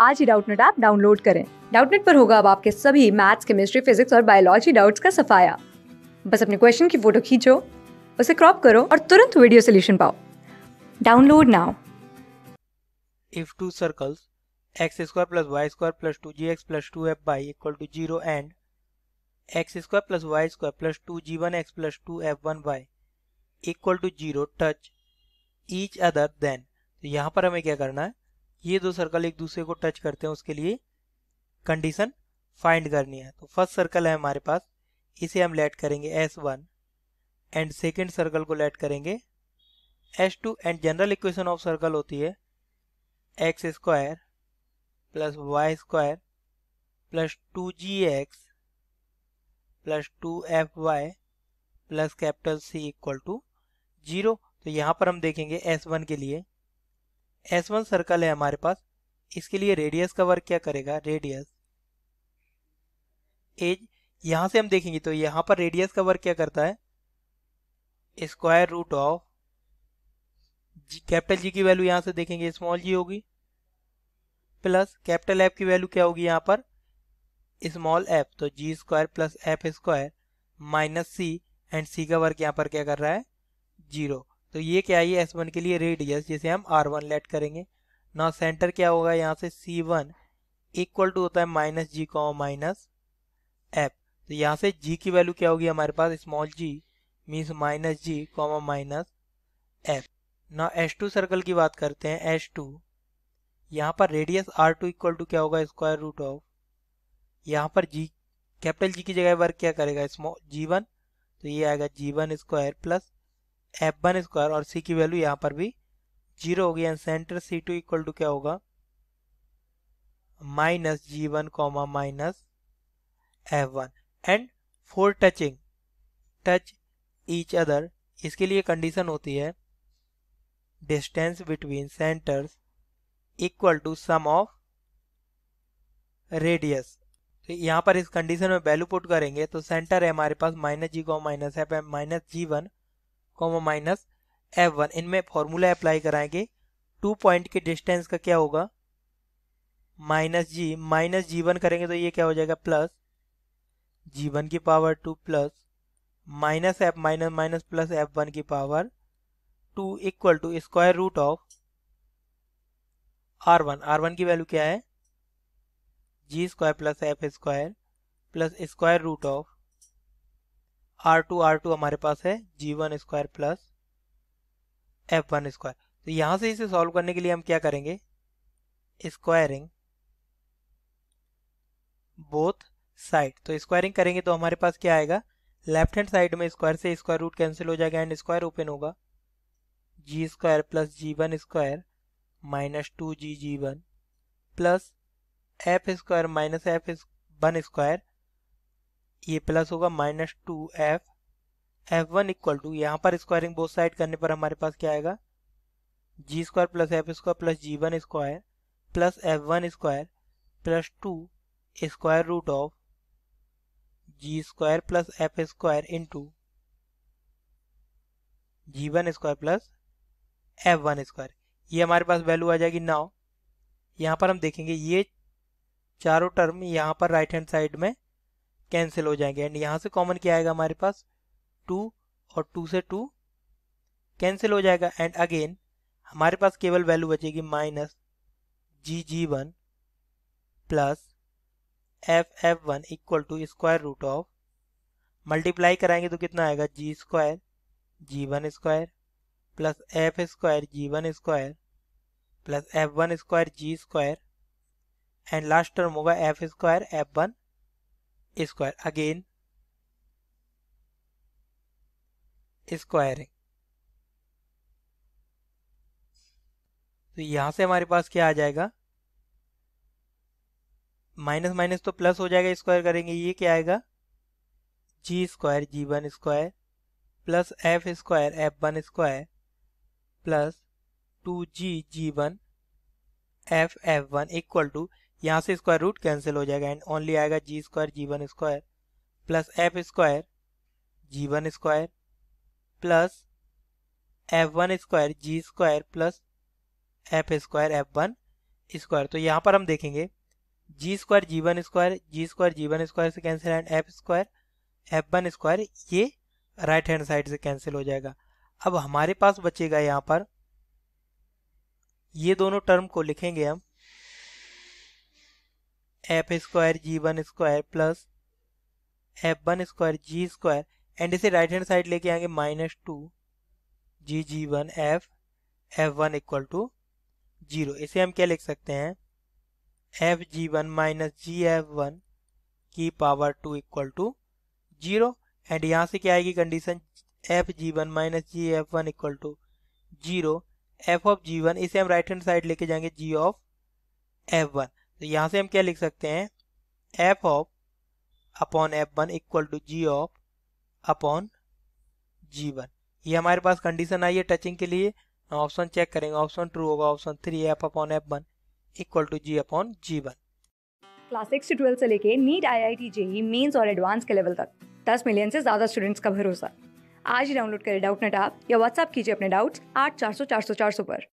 आज ही Doubtnut app download करें। डाउटनेट पर होगा अब आपके सभी मैथ्स, केमिस्ट्री, फिजिक्स और बायोलॉजी डाउट्स का सफाया। बस अपने क्वेश्चन की फ़ोटो खींचो, उसे क्रॉप करो और तुरंत वीडियो सोल्यूशन पाओ। Download now. If two circles, x square plus y square plus 2gx plus 2fy equal to 0 and x square plus y square plus 2g1x plus 2f1y equal to 0 touch each other, then तो यहाँ पर हमें क्या करना है? ये दो circle एक दूसरे को टच करते हैं, उसके लिए कंडीशन फाइंड करनी है। तो फ़र्स्ट सर्कल है हमारे पास, इसे हम लेट करेंगे S one and second circle को लेट करेंगे S two and general equation of circle होती है x square plus y square plus two g x plus two f y plus capital C equal to zero तो यहाँ पर हम देखेंगे S one के लिए एस वन सर्कल है हमारे पास। इसके लिए रेडियस का वर्क क्या करेगा? रेडियस एज यहाँ से हम देखेंगे तो यहाँ पर रेडियस का वर्क क्या करता है? Square root of capital G की वैल्यू यहाँ से देखेंगे स्मॉल जी होगी। प्लस कैपिटल एफ़ की वैल्यू क्या होगी यहाँ पर? स्मॉल एफ़ तो g square plus f square minus c and c का वर्क यहाँ पर क्या कर रहा है? ज़ीरो तो ये क्या है? एस वन के लिए रेडियस जिसे हम आर वन लेट करेंगे। ना सेंटर क्या होगा? यहाँ से सी वन इक्वल टू होता है minus G comma minus F तो यहाँ से जी की वैल्यू क्या होगी हमारे पास? Small G means minus G comma minus F ना एस टू सर्कल की बात करते हैं। एस टू यहाँ पर radius R two equal to क्या होगा? स्क्वायर रूट ऑफ़ यहाँ पर जी कैपिटल जी की जगह वर्क क्या करेगा? स्मॉल जी वन तो ये आएगा g one square plus f one square और सी की वैल्यू यहाँ पर भी ज़ीरो होगी and centre C two equal to क्या होगा? Minus g one comma minus f one and for touching touch each other इसके लिए कंडीशन होती है distance between centres equal to sum of radius तो यहाँ पर इस कंडीशन में वैल्यू पुट करेंगे तो सेंटर है हमारे पास minus g comma minus f and minus g one comma minus f one इनमें फॉर्मूला अप्लाई कराएँगे। टू पॉइंट के डिस्टेंस का क्या होगा? Minus g minus g one करेंगे तो ये क्या हो जाएगा? प्लस जी वन की power two plus minus f minus minus plus f one की power two equal to square root of r one r one की वैल्यू क्या है? G square plus f square plus square root of r two r two हमारे पास है g one square plus f one square तो यहाँ से इसे सॉल्व करने के लिए हम क्या करेंगे? स्क्वायरिंग बोथ साइड तो स्क्वायरिंग करेंगे तो हमारे पास क्या आएगा? लेफ़्ट हैंड साइड में स्क्वायर से स्क्वायर रूट कैंसिल हो जाएगा एंड स्क्वायर ओपन होगा. G square plus g one square minus two g g one plus f square minus f one square ये प्लस होगा minus two f f one equal to यहाँ पर squaring both side करने पर हमारे पास क्या आएगा? G square plus f square plus g one square plus f one square plus two square root of g square plus f square into g one square plus f one square ये हमारे पास value आ जाएगी now यहाँ पर हम देखेंगे, ये चारों term यहाँ पर राइट हैंड साइड में कैंसिल हो जाएँगे। एंड यहाँ से कॉमन क्या आएगा हमारे पास? टू और टू से टू कैंसिल हो जाएगा। एंड अगेन हमारे पास केवल वैल्यू बचेगी minus g g one plus f f one equal to square root of multiply कराएँगे तो कितना आएगा? G square g one square plus f square g one square plus f one square g square and last term होगा f square f one square again. Squaring तो यहाँ से हमारे पास क्या आ जाएगा? माइनस माइनस तो प्लस हो जाएगा स्क्वायर करेंगे, ये क्या आएगा? G square g one square plus f square f one square plus two g g one f f one equal to यहाँ से स्क्वायर रूट कैंसिल हो जाएगा एंड ओनली आएगा g square g one square plus f square g one square plus f one square g square plus f square f one square तो यहाँ पर हम देखेंगे g square g one square g square g one square से cancel and f square f one square ये right hand side से cancel हो जाएगा। अब हमारे पास बचेगा यहाँ पर, ये दोनों टर्म को लिखेंगे हम f square g one square plus f one square g square and इसे राइट हैंड साइड लेके आएँगे minus two g g one f f one equal to zero इसे हम क्या लिख सकते हैं? F g one minus g f one की power two equal to zero and यहाँ से क्या आएगी condition f g one minus g f one equal to zero f of g one इसे हम राइट हैंड साइड लेके जाएँगे जी of F one तो यहाँ से हम क्या लिख सकते हैं? F of upon f one equal to g of upon g one ये हमारे पास कंडीशन आई है टचिंग के लिए। ऑप्शन चेक करेंगे। ऑप्शन ट्रू होगा। Option three f upon f one equal to g upon g one class six से ट्वेल्थ से लेके NEET I I T JEE mains और एडवांस के लेवल तक। दस मिलियन से ज़्यादा स्टूडेंट्स का भरोसा। आज ही डाउनलोड करें डाउट नेट आप या व्हाट्सअप कीजिए अपने डाउट्स आठ चार सौ चार सौ चार सौ पर।